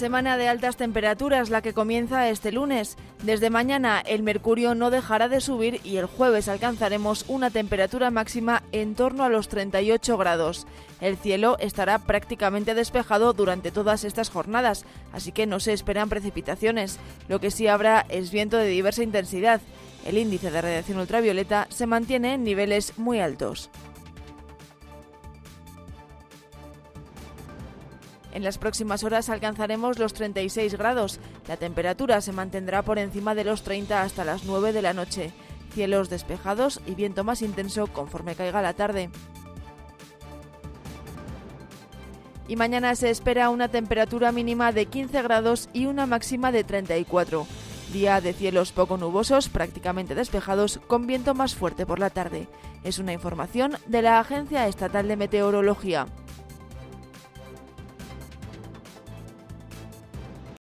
Semana de altas temperaturas, la que comienza este lunes. Desde mañana el mercurio no dejará de subir y el jueves alcanzaremos una temperatura máxima en torno a los 38 grados. El cielo estará prácticamente despejado durante todas estas jornadas, así que no se esperan precipitaciones. Lo que sí habrá es viento de diversa intensidad. El índice de radiación ultravioleta se mantiene en niveles muy altos. En las próximas horas alcanzaremos los 36 grados. La temperatura se mantendrá por encima de los 30 hasta las 9 de la noche. Cielos despejados y viento más intenso conforme caiga la tarde. Y mañana se espera una temperatura mínima de 15 grados y una máxima de 34. Día de cielos poco nubosos, prácticamente despejados, con viento más fuerte por la tarde. Es una información de la Agencia Estatal de Meteorología.